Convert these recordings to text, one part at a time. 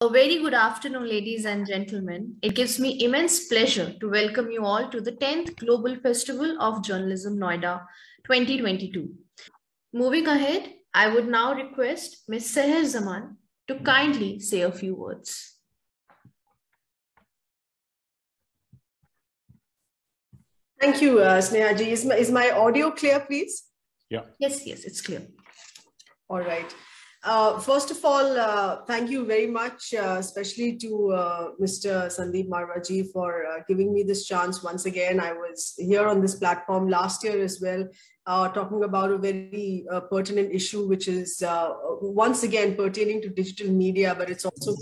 A very good afternoon, ladies and gentlemen. It gives me immense pleasure to welcome you all to the 10th Global Festival of Journalism Noida 2022. Moving ahead, I would now request Ms. Sahar Zaman to kindly say a few words. Thank you, uh, Snehaji. Is my, is my audio clear, please? Yeah. Yes, yes, it's clear. All right. Uh, first of all, uh, thank you very much, uh, especially to uh, Mr. Sandeep Marwahji for uh, giving me this chance once again. I was here on this platform last year as well, uh, talking about a very pertinent issue, which is once again pertaining to digital media, but it's also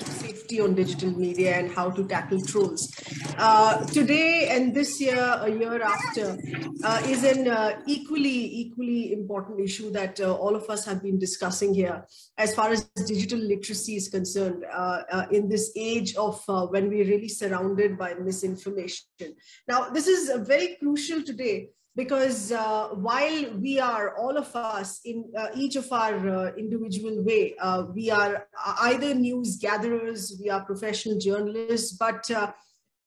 safety on digital media and how to tackle trolls. Uh, today and this year, a year after, uh, is an uh, equally, equally important issue that uh, all of us have been discussing here as far as digital literacy is concerned uh, in this age of when we're really surrounded by misinformation. Now, this is very crucial today because uh, while we are all of us in uh, each of our uh, individual way we are either news gatherers we are professional journalists but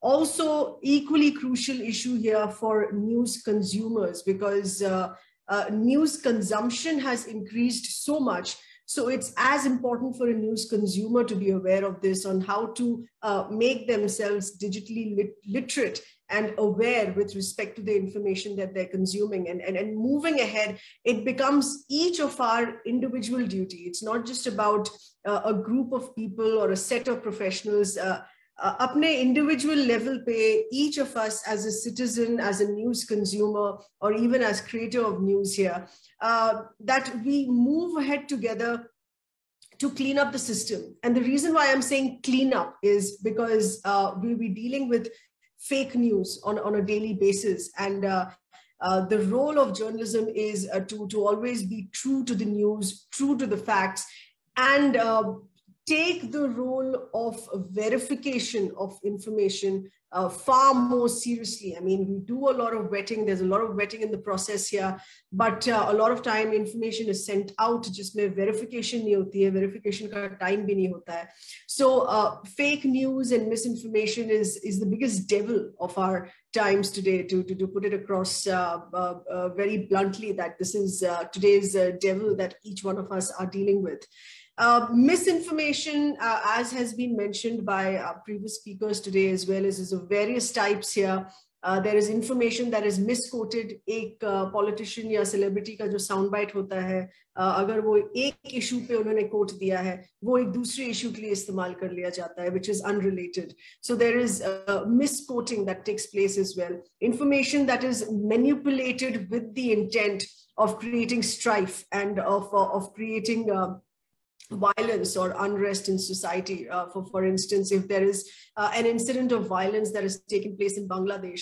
also equally crucial issue here for news consumers because uh, news consumption has increased so much. So it's as important for a news consumer to be aware of this on how to make themselves digitally lit literate and aware with respect to the information that they're consuming. And, and, and moving ahead it becomes each of our individual duty. It's not just about uh, a group of people or a set of professionals uh, uh, अपने individual level पे each of us as a citizen as a news consumer or even as creator of news here uh, that we move ahead together to clean up the system and the reason why i'm saying clean up is because uh, we'll be dealing with fake news on, on a daily basis. And uh, uh, the role of journalism is uh, to, to always be true to the news, true to the facts, and uh, take the role of verification of information uh, far more seriously. I mean, we do a lot of vetting. There's a lot of vetting in the process here, but uh, a lot of time information is sent out. Just में verification नहीं होती है, verification का time भी नहीं होता है. So uh, fake news and misinformation is is the biggest devil of our times today. To to, to put it across uh, uh, uh, very bluntly, that this is today's devil that each one of us are dealing with. Uh, misinformation, uh, as has been mentioned by uh, previous speakers today as well, is, is of various types here. Uh, there is information that is misquoted. एक politician या celebrity का जो sound bite होता है अगर वो एक issue पे उन्होंने quote दिया है वो एक दूसरे issue के लिए इस्तेमाल कर लिया जाता है which is unrelated. So there is uh, misquoting that takes place as well. Information that is manipulated with the intent of creating strife and of, of creating violence or unrest in society. Uh, for, for instance, if there is uh, an incident of violence that has taken place in Bangladesh,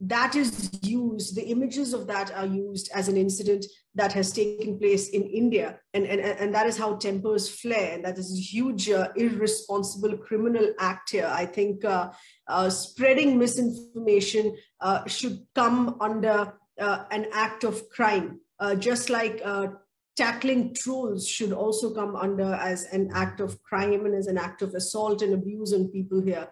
that is used, the images of that are used as an incident that has taken place in India. And, and, and that is how tempers flare. And that is a huge, uh, irresponsible criminal act here. I think uh, uh, spreading misinformation uh, should come under an act of crime. just like tackling trolls should also come under as an act of crime and as an act of assault and abuse on people here.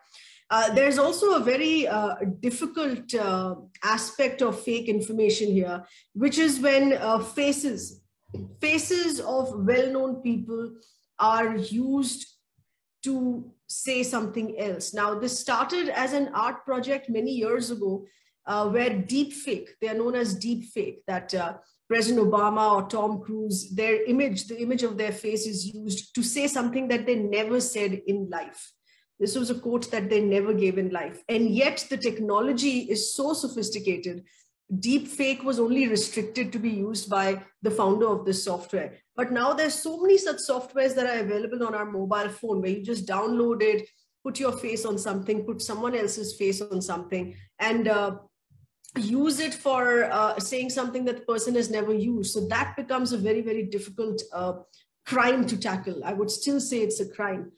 Uh, there's also a very uh, difficult uh, aspect of fake information here, which is when uh, faces, faces of well-known people are used to say something else. Now, this started as an art project many years ago, uh, where deep fake, they are known as deep fake, that uh, President Obama or Tom Cruise, their image, the image of their face is used to say something that they never said in life. This was a quote that they never gave in life. And yet the technology is so sophisticated. Deep fake was only restricted to be used by the founder of this software. But now there's so many such softwares that are available on our mobile phone where you just download it, put your face on something, put someone else's face on something, and uh, use it for uh, saying something that the person has never used. So that becomes a very, very difficult uh, crime to tackle. I would still say it's a crime.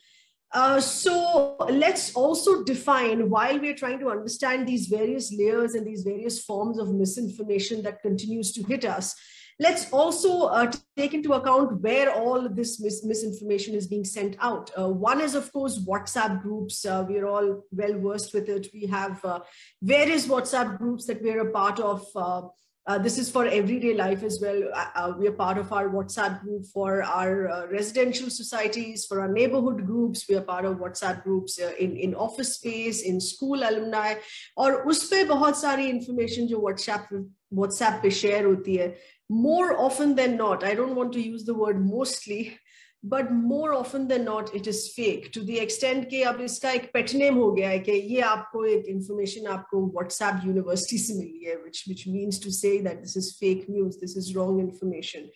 Uh, so let's also define while we're trying to understand these various layers and these various forms of misinformation that continues to hit us. Let's also uh, take into account where all this mis misinformation is being sent out. Uh, one is, of course, WhatsApp groups. Uh, we're all well versed with it. We have uh, various WhatsApp groups that we're a part of. Uh, uh, this is for everyday life as well. Uh, we are part of our WhatsApp group for our uh, residential societies, for our neighborhood groups. We are part of WhatsApp groups uh, in, in office space, in school alumni. और उस पर बहुत सारी information जो WhatsApp WhatsApp पे share होती है. More often than not, I don't want to use the word mostly, but more often than not it is fake to the extent कि अब इसका एक pet name हो गया है कि ये आपको एक information आपको WhatsApp university से मिली है which which means to say that this is fake news this is wrong information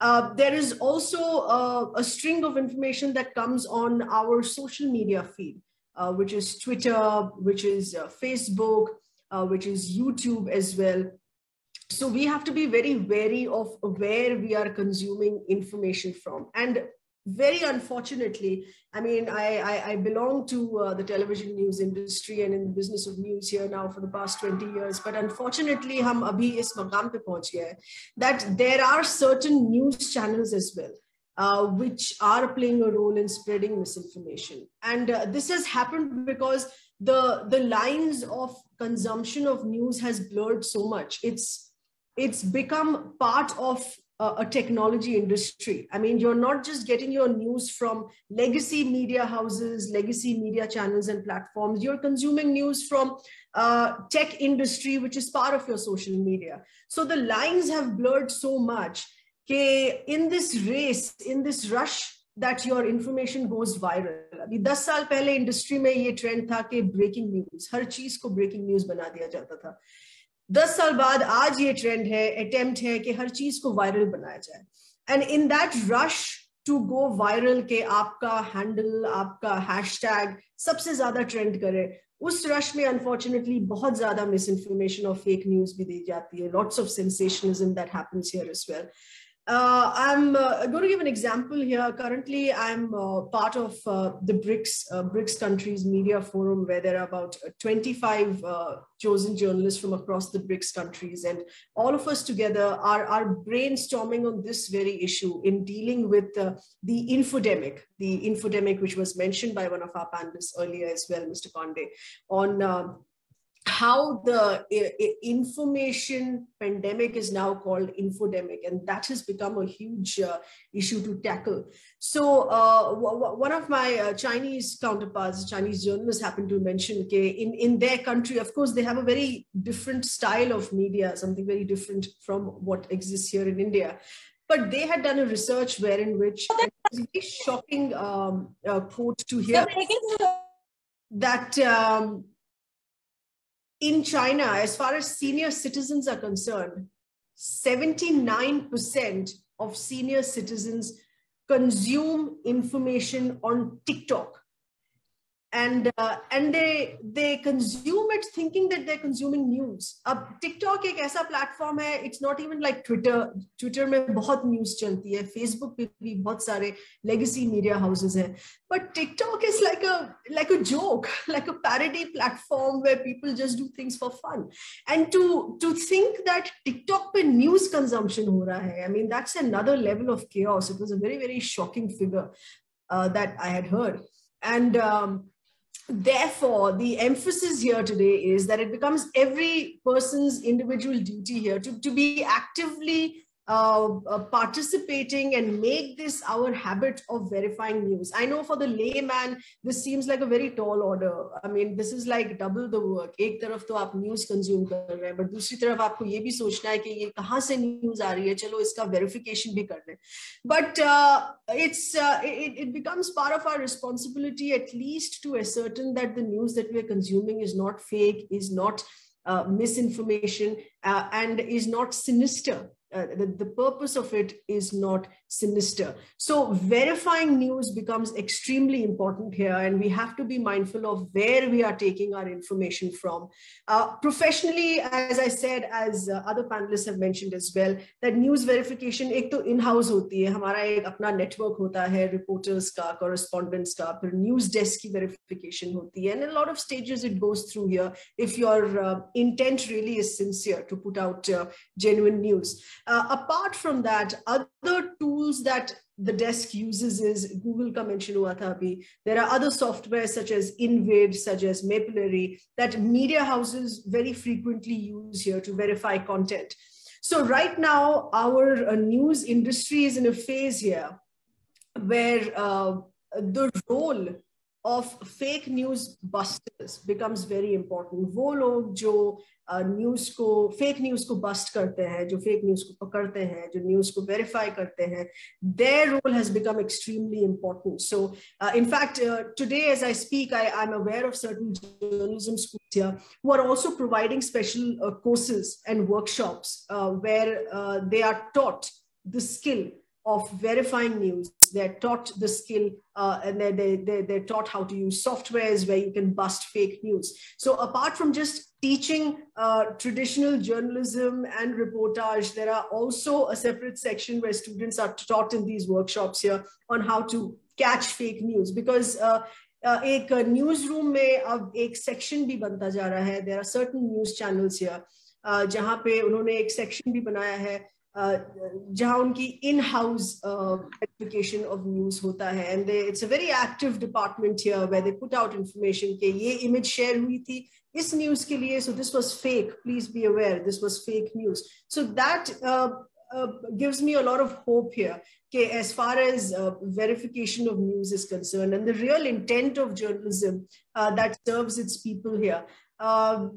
uh, there is also uh, a string of information that comes on our social media feed uh, which is Twitter which is uh, Facebook uh, which is YouTube as well so we have to be very wary of where we are consuming information from and very unfortunately, I mean, I, I, I belong to uh, the television news industry and in the business of news here now for the past 20 years. But unfortunately, hum abhi is maqam pe pahunch that there are certain news channels as well. Uh, which are playing a role in spreading misinformation. And uh, this has happened because the, the lines of consumption of news has blurred so much. It's, it's become part of a technology industry. I mean, you're not just getting your news from legacy media houses, legacy media channels and platforms. You're consuming news from uh, tech industry, which is part of your social media. So the lines have blurred so much. Okay, in this race, in this rush that your information goes viral. अभी 10 साल पहले industry में ये trend था कि breaking news हर चीज को breaking news बना दिया जाता था दस साल बाद आज ये ट्रेंड है अटेम्प्ट है कि हर चीज़ को वायरल बनाया जाए। And in that rush to go viral के आपका हैंडल आपका हैशटैग सबसे ज़्यादा ट्रेंड करे, उस रश में अनफॉर्चुनेटली बहुत ज़्यादा मिस इन्फॉर्मेशन और फेक न्यूज़ भी दी जाती है। Lots of sensationalism that happens here as well Uh, I'm uh, going to give an example here. Currently, I'm uh, part of uh, the BRICS, uh, BRICS countries media forum, where there are about 25 uh, chosen journalists from across the BRICS countries. And all of us together are, are brainstorming on this very issue in dealing with the infodemic, the infodemic, which was mentioned by one of our panelists earlier as well, Mr. Pandey, on how the information pandemic is now called infodemic and that has become a huge uh, issue to tackle. So uh, one of my uh, chinese counterparts chinese journalists happened to mention okay, in, in their country of course they have a very different style of media something very different from what exists here in india. But they had done a research wherein which it was a shocking um, uh, quote to hear that um, in China, as far as senior citizens are concerned, 79% of senior citizens consume information on TikTok and uh, and they they consume it thinking that they're consuming news अब TikTok एक ऐसा platform है it's not even like Twitter Twitter में बहुत news चलती है Facebook पे भी बहुत सारे legacy media houses हैं but TikTok is like a like a joke like a parody platform where people just do things for fun and to to think that TikTok पे news consumption हो रहा है I mean that's another level of chaos it was a very very shocking figure uh, that I had heard and um, therefore, the emphasis here today is that it becomes every person's individual duty here to, to be actively uh, uh, participating and make this our habit of verifying news. I know for the layman, this seems like a very tall order. I mean, this is like double the work. एक तरफ तो आप news consume कर रहे हैं, but दूसरी तरफ आपको ये भी सोचना है कि ये कहाँ से news आ रही है, चलो इसका verification भी कर लें. But uh, it's uh, it, it becomes part of our responsibility at least to ascertain that the news that we are consuming is not fake, is not uh, misinformation, uh, and is not sinister uh, the, the purpose of it is not sinister. So verifying news becomes extremely important here, and we have to be mindful of where we are taking our information from. Uh, professionally, as I said, as uh, other panelists have mentioned as well, that news verification एक तो in-house होती है हमारा एक अपना network होता है reporters का correspondents का फिर news desk की verification होती है and a lot of stages it goes through here if your uh, intent really is sincere to put out uh, genuine news Uh, apart from that, other tools that the desk uses is Google ka mention. There are other software such as InVID, such as Mapillary that media houses very frequently use here to verify content. So right now, our uh, news industry is in a phase here where uh, the role of fake news busters becomes very important. वो लोग जो news को fake news को bast करते हैं जो fake news को पकड़ते हैं जो न्यूज को वेरीफाई करते हैं their role has become extremely important so uh, in fact uh, today as i speak I, i'm aware of certain journalism schools here who are also providing special uh, courses and workshops uh, where uh, they are taught the skill of verifying news. They're taught the skill uh, and they're, they, they, they're taught how to use softwares where you can bust fake news. So apart from just teaching uh, traditional journalism and reportage, there are also a separate section where students are taught in these workshops here on how to catch fake news because uh, uh एक news room में अब एक section भी बनता जा रहा है there are certain news channels here जहाँ पे उन्होंने एक सेक्शन भी बनाया है जहाँ उनकी in house application of news होता है and it's a very active department here where they put out information के ये इमेज शेयर हुई थी इस न्यूज के लिए so this was fake please be aware this was fake news so that gives me a lot of hope here okay, as far as uh, verification of news is concerned and the real intent of journalism uh, that serves its people here uh,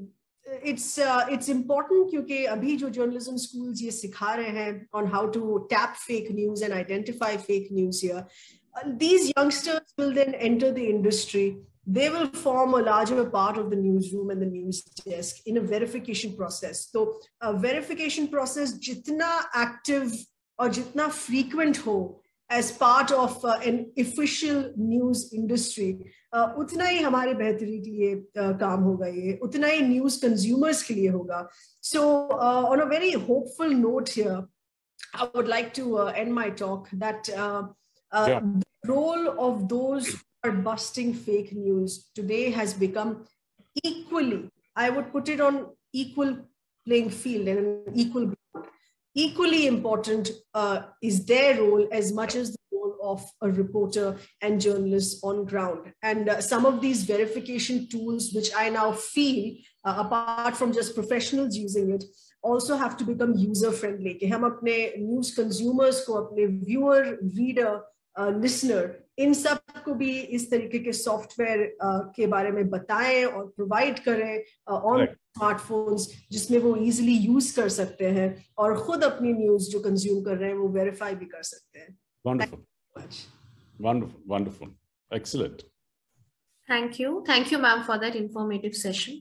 it's uh, it's important क्योंकि अभी जो journalism schools ये सिखा रहे हैं on how to tap fake news and identify fake news here. Uh, these youngsters will then enter the industry. They will form a larger part of the newsroom and the news desk in a verification process. So a verification process जितना active और जितना frequent हो as part of uh, an official news industry uh, उतना ही हमारे बेहतरी के लिए uh, काम होगा ये उतना ही न्यूज कंज्यूमर्स के लिए होगा so on a very hopeful note here I would like to uh, end my talk that uh, uh, yeah. the role of those who are busting fake news today has become equally, I would put it on equal playing field and an equal ground equally important uh, is their role as much as the role of a reporter and journalist on ground. And uh, some of these verification tools, which I now feel, uh, apart from just professionals using it, also have to become user friendly. कि हम अपने news consumers को अपने viewer, reader, listener इन सबको भी इस तरीके के सॉफ्टवेयर के बारे में बताएँ और प्रोवाइड करें ऑन स्मार्टफोन्स जिसमें वो इजीली यूज़ कर सकते हैं और खुद अपनी न्यूज़ जो कंज्यूम कर रहे हैं वो वेरीफाई भी कर सकते हैं। Thank you thank you ma'am for that informative session